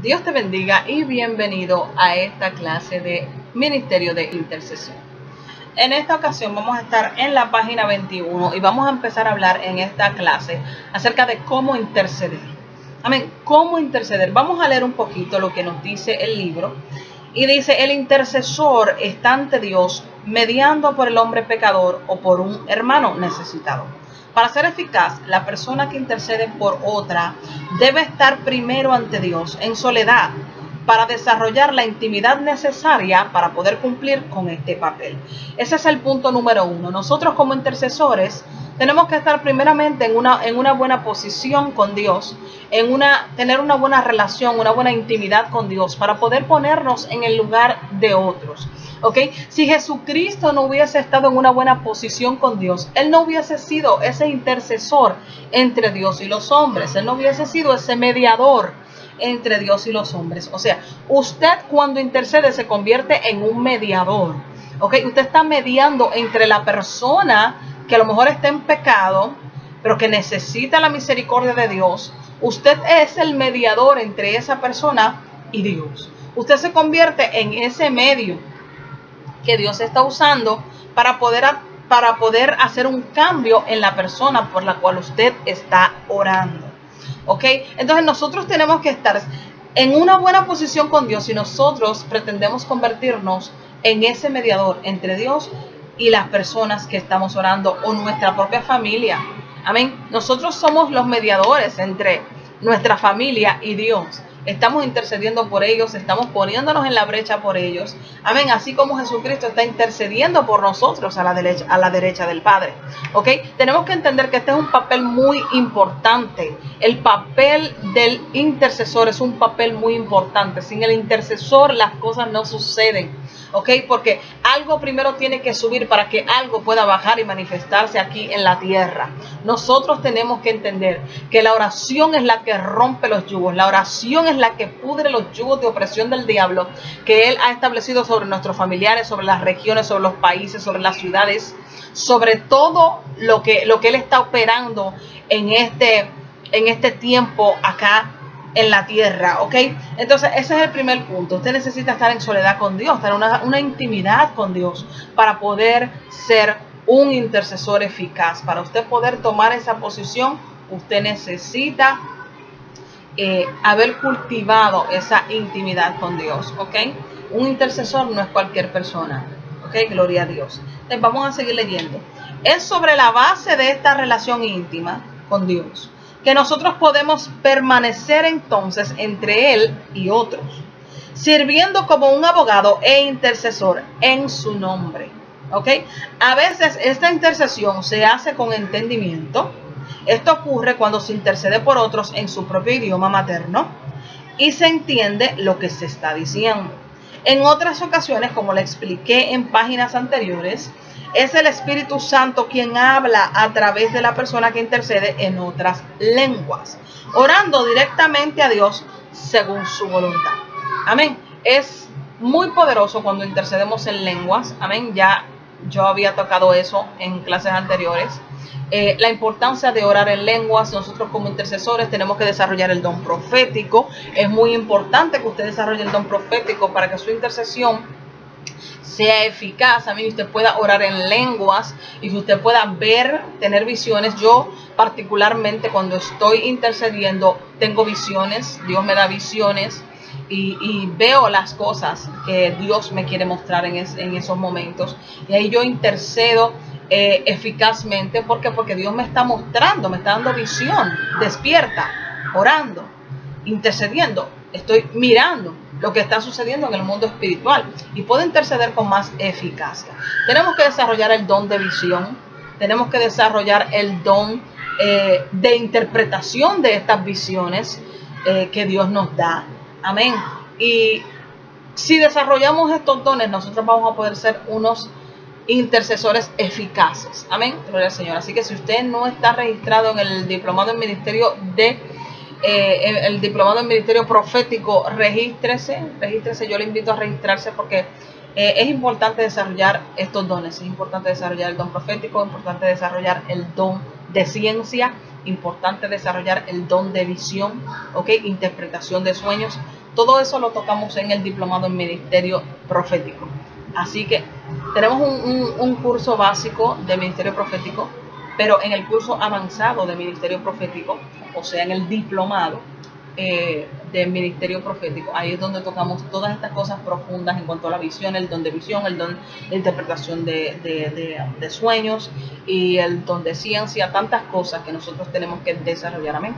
Dios te bendiga y bienvenido a esta clase de Ministerio de Intercesión. En esta ocasión vamos a estar en la página 21 y vamos a empezar a hablar en esta clase acerca de cómo interceder. Amén, cómo interceder. Vamos a leer un poquito lo que nos dice el libro. Y dice, el intercesor está ante Dios mediando por el hombre pecador o por un hermano necesitado. Para ser eficaz, la persona que intercede por otra debe estar primero ante Dios en soledad para desarrollar la intimidad necesaria para poder cumplir con este papel. Ese es el punto número uno. Nosotros como intercesores tenemos que estar primeramente en una, en una buena posición con Dios, en una, tener una buena relación, una buena intimidad con Dios para poder ponernos en el lugar de otros. ¿Ok? Si Jesucristo no hubiese estado en una buena posición con Dios, Él no hubiese sido ese intercesor entre Dios y los hombres, Él no hubiese sido ese mediador entre Dios y los hombres. O sea, usted cuando intercede se convierte en un mediador, ¿ok? Usted está mediando entre la persona que a lo mejor está en pecado, pero que necesita la misericordia de Dios. Usted es el mediador entre esa persona y Dios. Usted se convierte en ese medio que Dios está usando para poder, para poder hacer un cambio en la persona por la cual usted está orando. ¿Ok? Entonces nosotros tenemos que estar en una buena posición con Dios y nosotros pretendemos convertirnos en ese mediador entre Dios y las personas que estamos orando o nuestra propia familia. Amén. Nosotros somos los mediadores entre nuestra familia y Dios estamos intercediendo por ellos, estamos poniéndonos en la brecha por ellos. Amén, así como Jesucristo está intercediendo por nosotros a la derecha, a la derecha del Padre. ¿Ok? Tenemos que entender que este es un papel muy importante. El papel del intercesor es un papel muy importante. Sin el intercesor las cosas no suceden. ¿Ok? Porque algo primero tiene que subir para que algo pueda bajar y manifestarse aquí en la tierra. Nosotros tenemos que entender que la oración es la que rompe los yugos, la oración es la que pudre los yugos de opresión del diablo que Él ha establecido sobre nuestros familiares, sobre las regiones, sobre los países, sobre las ciudades, sobre todo lo que, lo que Él está operando en este, en este tiempo acá en la tierra, ¿ok? Entonces ese es el primer punto. Usted necesita estar en soledad con Dios, tener una, una intimidad con Dios para poder ser un intercesor eficaz. Para usted poder tomar esa posición, usted necesita eh, haber cultivado esa intimidad con Dios, ¿ok? Un intercesor no es cualquier persona, ¿ok? Gloria a Dios. Vamos a seguir leyendo. Es sobre la base de esta relación íntima con Dios que nosotros podemos permanecer entonces entre Él y otros, sirviendo como un abogado e intercesor en su nombre. ¿Ok? A veces esta intercesión se hace con entendimiento. Esto ocurre cuando se intercede por otros en su propio idioma materno y se entiende lo que se está diciendo. En otras ocasiones, como le expliqué en páginas anteriores, es el Espíritu Santo quien habla a través de la persona que intercede en otras lenguas, orando directamente a Dios según su voluntad. Amén. Es muy poderoso cuando intercedemos en lenguas. Amén. Ya yo había tocado eso en clases anteriores. Eh, la importancia de orar en lenguas. Nosotros como intercesores tenemos que desarrollar el don profético. Es muy importante que usted desarrolle el don profético para que su intercesión sea eficaz, a mí usted pueda orar en lenguas y que usted pueda ver, tener visiones. Yo particularmente cuando estoy intercediendo tengo visiones, Dios me da visiones y, veo las cosas que Dios me quiere mostrar en, esos momentos. Y ahí yo intercedo eh, eficazmente. ¿Por qué? Porque Dios me está mostrando, me está dando visión, despierta, orando, intercediendo, estoy mirando lo que está sucediendo en el mundo espiritual y puedo interceder con más eficacia. Tenemos que desarrollar el don de visión, tenemos que desarrollar el don eh, de interpretación de estas visiones eh, que Dios nos da. Amén. Y si desarrollamos estos dones, nosotros vamos a poder ser unos intercesores eficaces. Amén. Gloria al Señor. Así que si usted no está registrado en el diplomado en ministerio de eh, el, diplomado en ministerio profético, regístrese, regístrese, yo le invito a registrarse porque eh, es importante desarrollar estos dones, es importante desarrollar el don profético, es importante desarrollar el don de ciencia, importante desarrollar el don de visión, ok, interpretación de sueños, Todo eso lo tocamos en el diplomado en ministerio profético. Así que tenemos un, curso básico de ministerio profético, pero en el curso avanzado de ministerio profético, o sea, en el diplomado, eh, del ministerio profético. Ahí es donde tocamos todas estas cosas profundas en cuanto a la visión, el don de visión, el don de interpretación de, sueños y el don de ciencia, tantas cosas que nosotros tenemos que desarrollar. Amén.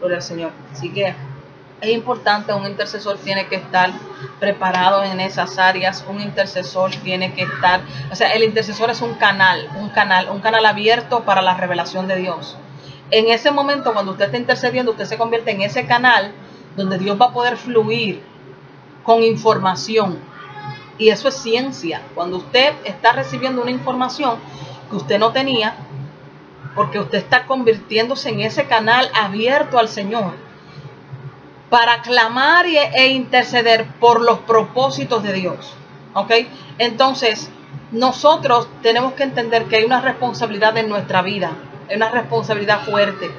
Gloria al Señor. Así que es importante, un intercesor tiene que estar preparado en esas áreas, un intercesor tiene que estar, o sea, el intercesor es un canal, un canal, un canal abierto para la revelación de Dios en ese momento, cuando usted está intercediendo, usted se convierte en ese canal donde Dios va a poder fluir con información. Y eso es ciencia. Cuando usted está recibiendo una información que usted no tenía, porque usted está convirtiéndose en ese canal abierto al Señor para clamar e interceder por los propósitos de Dios. ¿Ok? Entonces, nosotros tenemos que entender que hay una responsabilidad en nuestra vida es una responsabilidad fuerte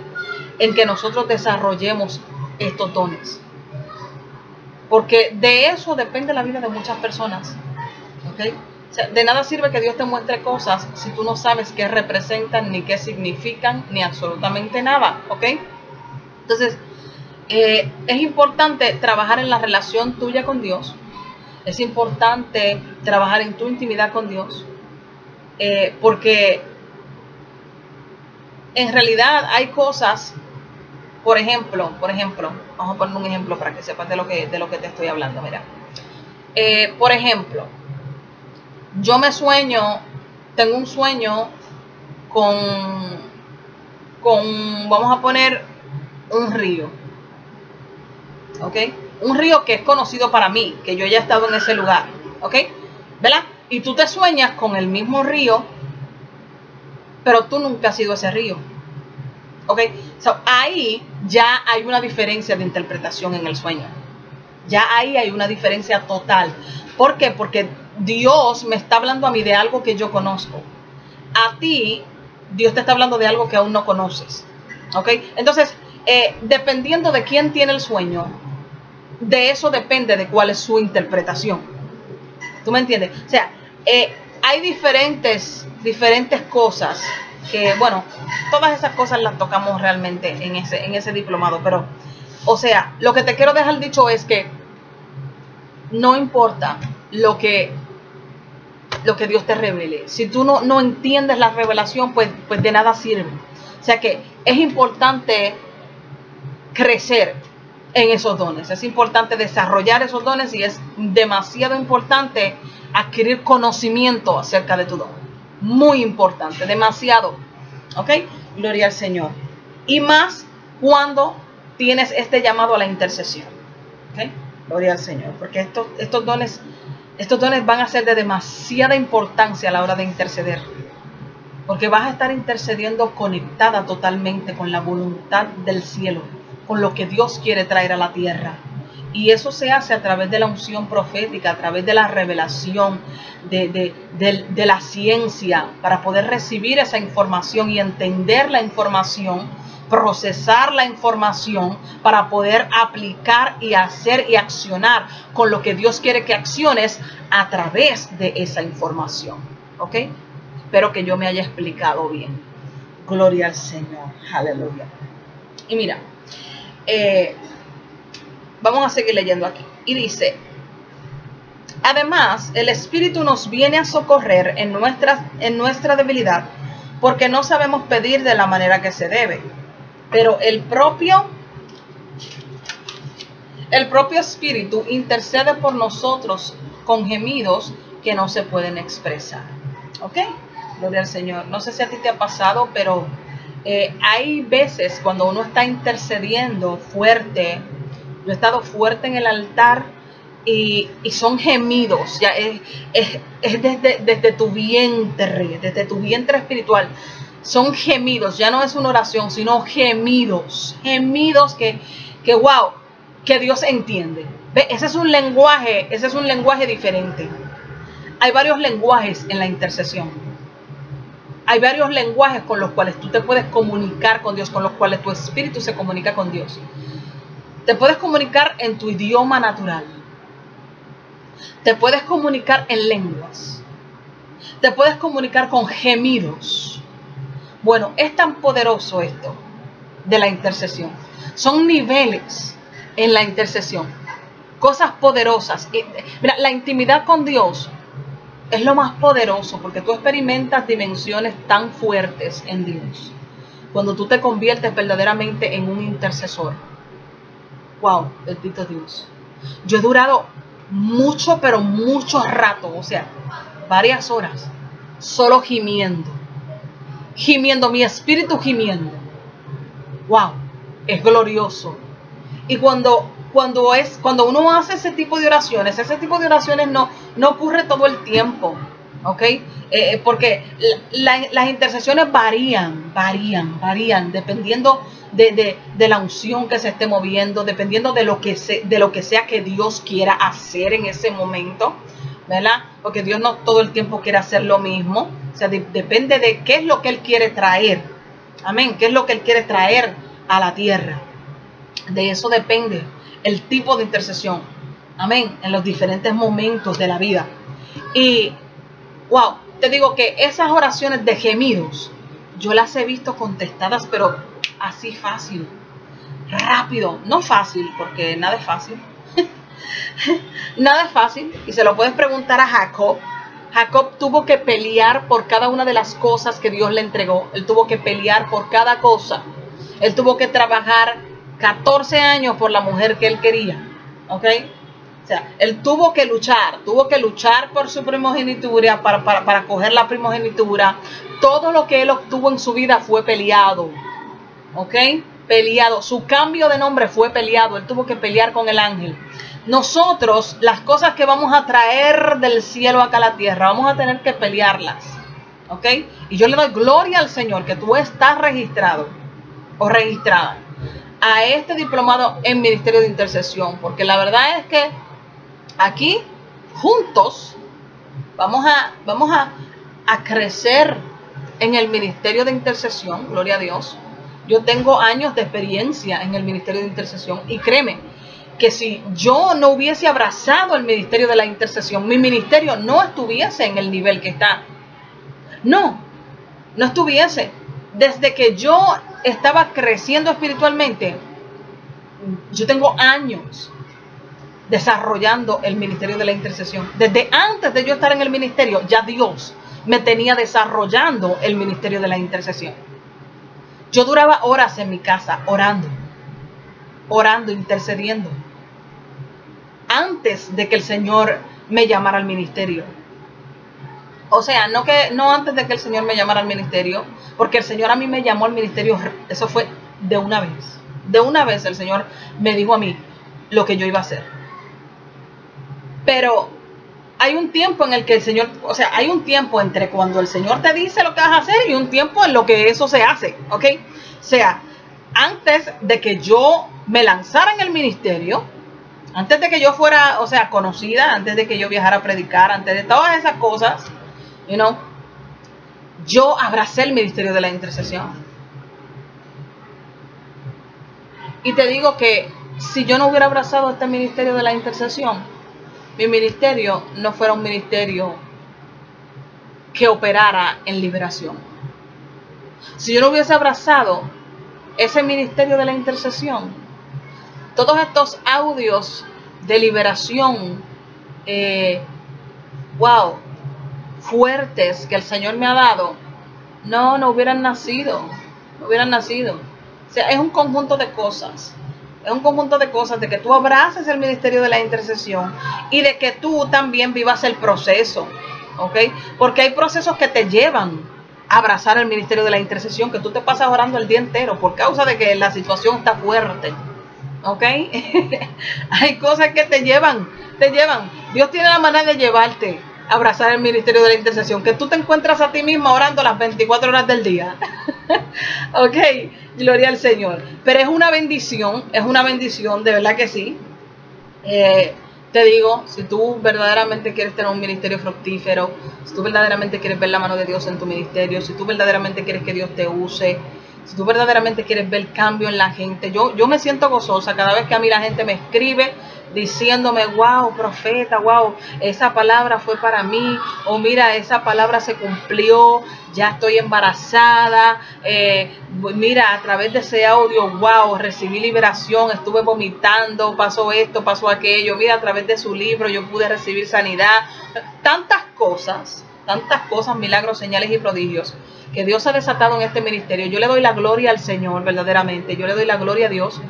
en que nosotros desarrollemos estos dones. Porque de eso depende la vida de muchas personas. de nada sirve que Dios te muestre cosas si tú no sabes qué representan, ni qué significan, ni absolutamente nada. ¿Ok? Entonces, eh, es importante trabajar en la relación tuya con Dios. Es importante trabajar en tu intimidad con Dios. Eh, porque en realidad hay cosas, por ejemplo, por ejemplo, vamos a poner un ejemplo para que sepas de lo que, de lo que te estoy hablando, mira. Eh, por ejemplo, yo me sueño, tengo un sueño con, con, vamos a poner un río, ¿ok? Un río que es conocido para mí, que yo ya he estado en ese lugar, ¿ok? ¿Verdad? Y tú te sueñas con el mismo río pero tú nunca has ido a ese río. ¿Ok? So, ahí ya hay una diferencia de interpretación en el sueño. Ya ahí hay una diferencia total. ¿Por qué? Porque Dios me está hablando a mí de algo que yo conozco. A ti, Dios te está hablando de algo que aún no conoces. ¿Ok? Entonces, eh, dependiendo de quién tiene el sueño, de eso depende de cuál es su interpretación. ¿Tú me entiendes? O sea, eh, hay diferentes, diferentes cosas que, bueno, todas esas cosas las tocamos realmente en ese, en ese diplomado, pero, o sea, lo que te quiero dejar dicho es que no importa lo que, lo que Dios te revele. Si tú no, no entiendes la revelación, pues, pues de nada sirve. O sea que es importante crecer en esos dones. Es importante desarrollar esos dones y es demasiado importante adquirir conocimiento acerca de tu don. Muy importante, demasiado. ¿Ok? Gloria al Señor. Y más cuando tienes este llamado a la intercesión. ¿Ok? Gloria al Señor. Porque estos, estos, dones, estos dones van a ser de demasiada importancia a la hora de interceder. Porque vas a estar intercediendo conectada totalmente con la voluntad del cielo, con lo que Dios quiere traer a la tierra. Y eso se hace a través de la unción profética, a través de la revelación, de, la ciencia, para poder recibir esa información y entender la información, procesar la información, para poder aplicar y hacer y accionar con lo que Dios quiere que acciones a través de esa información. ¿Ok? Espero que yo me haya explicado bien. Gloria al Señor. Aleluya. Y mira, eh, Vamos a seguir leyendo aquí. Y dice, además, el Espíritu nos viene a socorrer en nuestra, en nuestra debilidad, porque no sabemos pedir de la manera que se debe. Pero el propio, el propio Espíritu intercede por nosotros con gemidos que no se pueden expresar. ¿Ok? Gloria al Señor. No sé si a ti te ha pasado, pero eh, hay veces cuando uno está intercediendo fuerte he estado fuerte en el altar y, son gemidos, ya es, desde, desde, tu vientre, desde tu vientre espiritual. Son gemidos, ya no es una oración, sino gemidos, gemidos que, que wow, que Dios entiende. ¿Ve? Ese es un lenguaje, ese es un lenguaje diferente. Hay varios lenguajes en la intercesión. Hay varios lenguajes con los cuales tú te puedes comunicar con Dios, con los cuales tu espíritu se comunica con Dios Te puedes comunicar en tu idioma natural. Te puedes comunicar en lenguas. Te puedes comunicar con gemidos. Bueno, es tan poderoso esto de la intercesión. Son niveles en la intercesión. Cosas poderosas. Mira, la intimidad con Dios es lo más poderoso porque tú experimentas dimensiones tan fuertes en Dios. Cuando tú te conviertes verdaderamente en un intercesor. Wow, bendito Dios. Yo he durado mucho, pero mucho rato, o sea, varias horas, solo gimiendo. Gimiendo, mi espíritu gimiendo. Wow, es glorioso. Y cuando cuando es cuando uno hace ese tipo de oraciones, ese tipo de oraciones no no ocurre todo el tiempo, ¿ok? Eh, eh, porque las intercesiones varían, varían, varían, dependiendo de, la unción que se esté moviendo, dependiendo de lo que, se, de lo que sea que Dios quiera hacer en ese momento, ¿verdad? Porque Dios no todo el tiempo quiere hacer lo mismo, o sea, depende de qué es lo que Él quiere traer, amén, qué es lo que Él quiere traer a la tierra. De eso depende el tipo de intercesión, amén, en los diferentes momentos de la vida. Y, wow, te digo que esas oraciones de gemidos, yo las he visto contestadas, pero así fácil, rápido, no fácil, porque nada es fácil. nada es fácil, y se lo puedes preguntar a Jacob. Jacob tuvo que pelear por cada una de las cosas que Dios le entregó. Él tuvo que pelear por cada cosa. Él tuvo que trabajar 14 años por la mujer que él quería. ¿Ok? O sea, él tuvo que luchar, tuvo que luchar por su primogenitura, para, para, para coger la primogenitura. Todo lo que él obtuvo en su vida fue peleado. ¿Ok? Peleado. Su cambio de nombre fue peleado. Él tuvo que pelear con el ángel. Nosotros, las cosas que vamos a traer del cielo acá a la tierra, vamos a tener que pelearlas. ¿Ok? Y yo le doy gloria al Señor que tú estás registrado o registrada a este diplomado en Ministerio de Intercesión. Porque la verdad es que aquí, juntos, vamos a, vamos a, a crecer en el Ministerio de Intercesión. Gloria a Dios yo tengo años de experiencia en el Ministerio de Intercesión y créeme que si yo no hubiese abrazado el Ministerio de la Intercesión, mi ministerio no estuviese en el nivel que está. No, no estuviese. Desde que yo estaba creciendo espiritualmente, yo tengo años desarrollando el ministerio de la intercesión. Desde antes de yo estar en el ministerio, ya Dios me tenía desarrollando el ministerio de la intercesión. Yo duraba horas en mi casa orando, orando, intercediendo, antes de que el Señor me llamara al ministerio. O sea, no que no antes de que el Señor me llamara al ministerio, porque el Señor a mí me llamó al ministerio, eso fue de una vez. De una vez el Señor me dijo a mí lo que yo iba a hacer. Pero hay un tiempo en el que el Señor, o sea, hay un tiempo entre cuando el Señor te dice lo que vas a hacer y un tiempo en lo que eso se hace, ¿ok? O sea, antes de que yo me lanzara en el ministerio, antes de que yo fuera, o sea, conocida, antes de que yo viajara a predicar, antes de todas esas cosas, you know, yo abracé el ministerio de la intercesión. Y te digo que si yo no hubiera abrazado este ministerio de la intercesión, mi ministerio no fuera un ministerio que operara en liberación. Si yo no hubiese abrazado ese ministerio de la intercesión, todos estos audios de liberación, eh, wow, fuertes que el Señor me ha dado, no, no hubieran nacido, no hubieran nacido. O sea, es un conjunto de cosas es un conjunto de cosas, de que tú abraces el ministerio de la intercesión y de que tú también vivas el proceso, ¿ok? Porque hay procesos que te llevan a abrazar el ministerio de la intercesión, que tú te pasas orando el día entero por causa de que la situación está fuerte, ¿ok? hay cosas que te llevan, te llevan. Dios tiene la manera de llevarte a abrazar el ministerio de la intercesión, que tú te encuentras a ti mismo orando las 24 horas del día. ok, gloria al Señor. Pero es una bendición, es una bendición, de verdad que sí. Eh, te digo, si tú verdaderamente quieres tener un ministerio fructífero, si tú verdaderamente quieres ver la mano de Dios en tu ministerio, si tú verdaderamente quieres que Dios te use, si tú verdaderamente quieres ver cambio en la gente, yo, yo me siento gozosa cada vez que a mí la gente me escribe diciéndome, wow, profeta, wow, esa palabra fue para mí, o mira, esa palabra se cumplió, ya estoy embarazada, eh, mira, a través de ese audio, wow, recibí liberación, estuve vomitando, pasó esto, pasó aquello, mira, a través de su libro yo pude recibir sanidad, tantas cosas, tantas cosas, milagros, señales y prodigios que Dios ha desatado en este ministerio. Yo le doy la gloria al Señor, verdaderamente, yo le doy la gloria a Dios.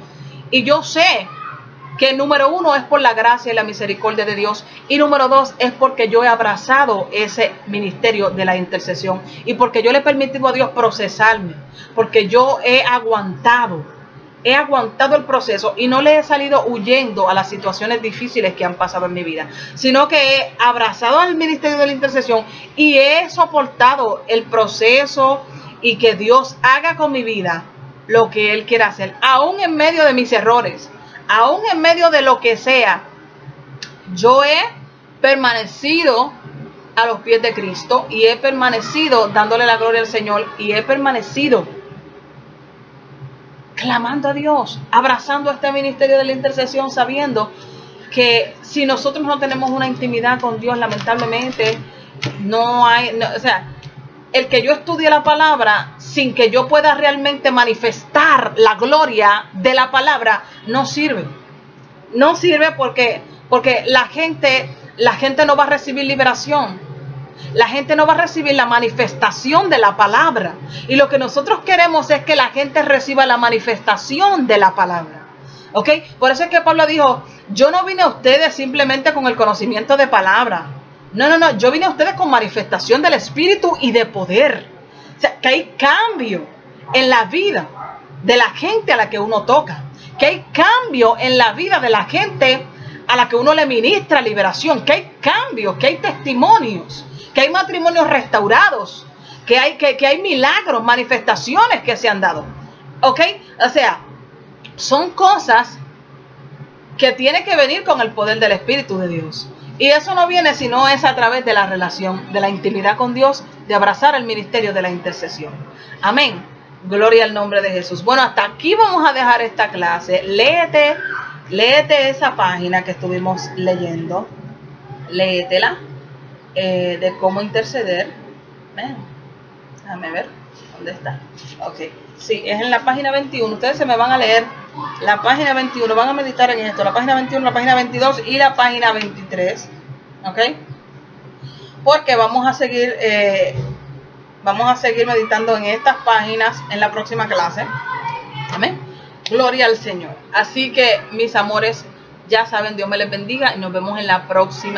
Y yo sé que número uno es por la gracia y la misericordia de Dios y número dos es porque yo he abrazado ese ministerio de la intercesión y porque yo le he permitido a Dios procesarme, porque yo he aguantado, he aguantado el proceso y no le he salido huyendo a las situaciones difíciles que han pasado en mi vida, sino que he abrazado al ministerio de la intercesión y he soportado el proceso y que Dios haga con mi vida lo que Él quiera hacer, aún en medio de mis errores aún en medio de lo que sea, yo he permanecido a los pies de Cristo y he permanecido dándole la gloria al Señor y he permanecido clamando a Dios, abrazando este ministerio de la intercesión, sabiendo que si nosotros no tenemos una intimidad con Dios, lamentablemente, no hay, o sea, el que yo estudie la palabra sin que yo pueda realmente manifestar la gloria de la palabra no sirve. No sirve porque porque la gente la gente no va a recibir liberación. La gente no va a recibir la manifestación de la palabra. Y lo que nosotros queremos es que la gente reciba la manifestación de la palabra. ¿Ok? Por eso es que Pablo dijo, yo no vine a ustedes simplemente con el conocimiento de palabra. No, no, no, yo vine a ustedes con manifestación del Espíritu y de poder. O sea, que hay cambio en la vida de la gente a la que uno toca. Que hay cambio en la vida de la gente a la que uno le ministra liberación. Que hay cambio, que hay testimonios, que hay matrimonios restaurados, que hay, que, que hay milagros, manifestaciones que se han dado. ¿Ok? O sea, son cosas que tienen que venir con el poder del Espíritu de Dios. Y eso no viene sino es a través de la relación, de la intimidad con Dios, de abrazar el ministerio de la intercesión. Amén. Gloria al nombre de Jesús. Bueno, hasta aquí vamos a dejar esta clase. Léete, léete esa página que estuvimos leyendo. Léetela eh, de cómo interceder. Déjame ver. ¿Dónde está? Ok. Sí, es en la página 21. Ustedes se me van a leer la página 21, van a meditar en esto, la página 21, la página 22 y la página 23, ¿ok? Porque vamos a seguir, eh, vamos a seguir meditando en estas páginas en la próxima clase, amén. Gloria al Señor. Así que, mis amores, ya saben, Dios me les bendiga y nos vemos en la próxima.